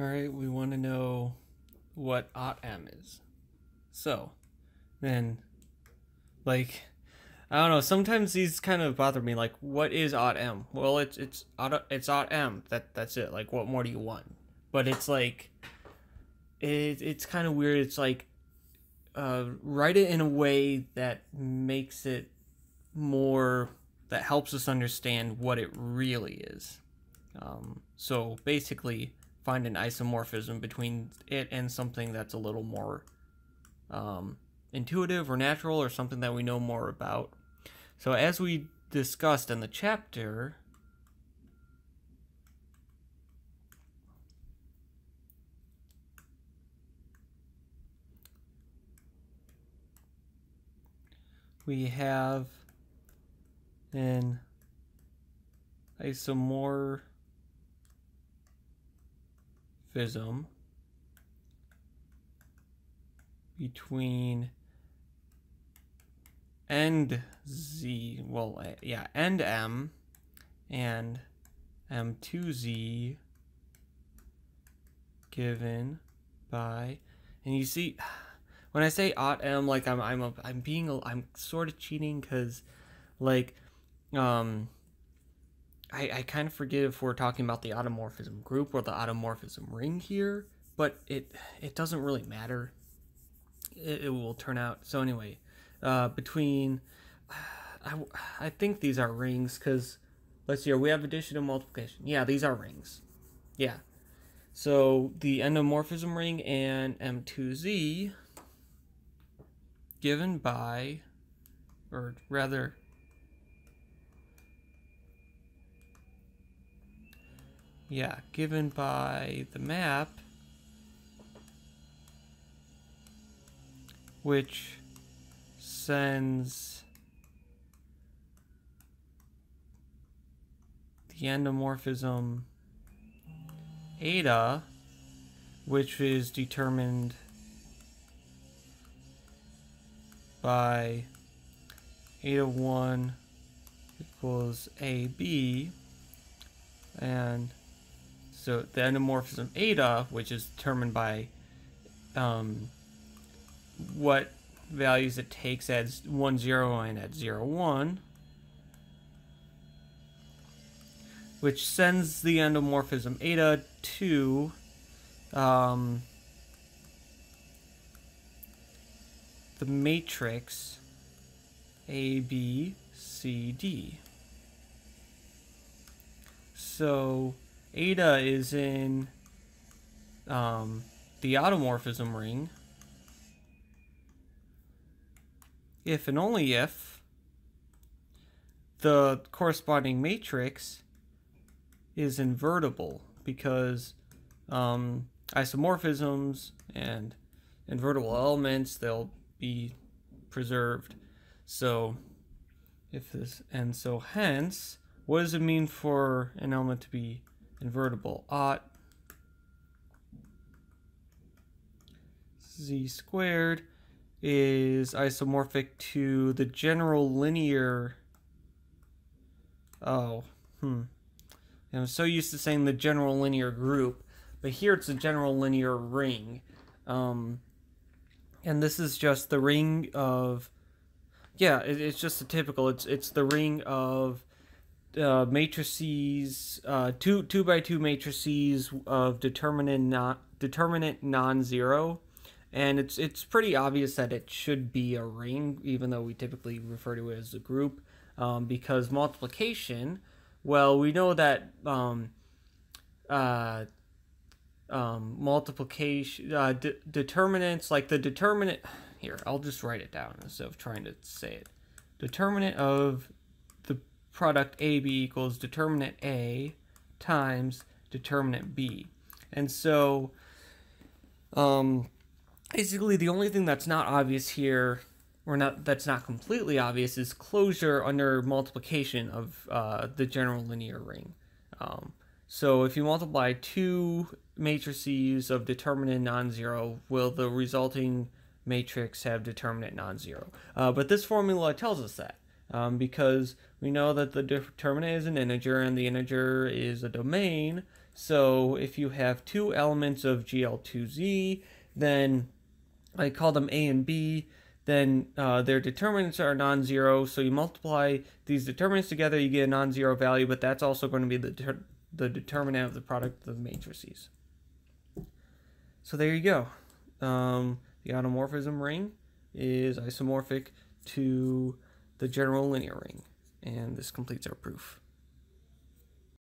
All right, we want to know what Aut m is. So, then, like, I don't know. Sometimes these kind of bother me. Like, what is Aut m? Well, it's it's Aut it's Aut m. That that's it. Like, what more do you want? But it's like, it it's kind of weird. It's like, uh, write it in a way that makes it more that helps us understand what it really is. Um, so basically, find an isomorphism between it and something that's a little more um, intuitive or natural or something that we know more about. So, as we discussed in the chapter, we have an isomorphism between end z, well, uh, yeah, end m and m2z given by, and you see, when I say Aut m, like I'm I'm a, I'm being a, I'm sort of cheating because, like, um, I I kind of forget if we're talking about the automorphism group or the automorphism ring here, but it it doesn't really matter. It, it will turn out so anyway. Uh, between, I I think these are rings because, let's see here, we have addition and multiplication. Yeah, these are rings. Yeah. So the endomorphism ring and M2Z given by, or rather, yeah, given by the map, which sends the endomorphism eta, which is determined by eta 1 equals AB, and so the endomorphism eta, which is determined by um, what values it takes at 1, 0 and at 0, 1, which sends the endomorphism eta to um, the matrix A, B, C, D. So eta is in um, the automorphism ring. If and only if the corresponding matrix is invertible because um, isomorphisms and invertible elements they'll be preserved. So if this and so hence what does it mean for an element to be invertible Aut z squared is isomorphic to the general linear. Oh, hmm. I'm so used to saying the general linear group, but here it's a general linear ring. Um, and this is just the ring of, yeah, it, it's just a typical. It's it's the ring of uh, matrices, uh, two two by two matrices of determinant not determinant non-zero and it's it's pretty obvious that it should be a ring, even though we typically refer to it as a group, um, because multiplication. Well, we know that um, uh, um, multiplication uh, de- determinants, like the determinant. Here, I'll just write it down instead of trying to say it. Determinant of product AB equals determinant A times determinant B, and so. Um, basically the only thing that's not obvious here or not that's not completely obvious is closure under multiplication of uh, the general linear ring. Um, so if you multiply two matrices of determinant non-zero will the resulting matrix have determinant non-zero? Uh, but this formula tells us that um, because we know that the determinant is an integer and the integer is a domain. So if you have two elements of GL2Z, then I call them A and B, then uh, their determinants are non-zero. So you multiply these determinants together, you get a non-zero value, but that's also going to be the, de the determinant of the product of the matrices. So there you go. Um, the automorphism ring is isomorphic to the general linear ring. And this completes our proof.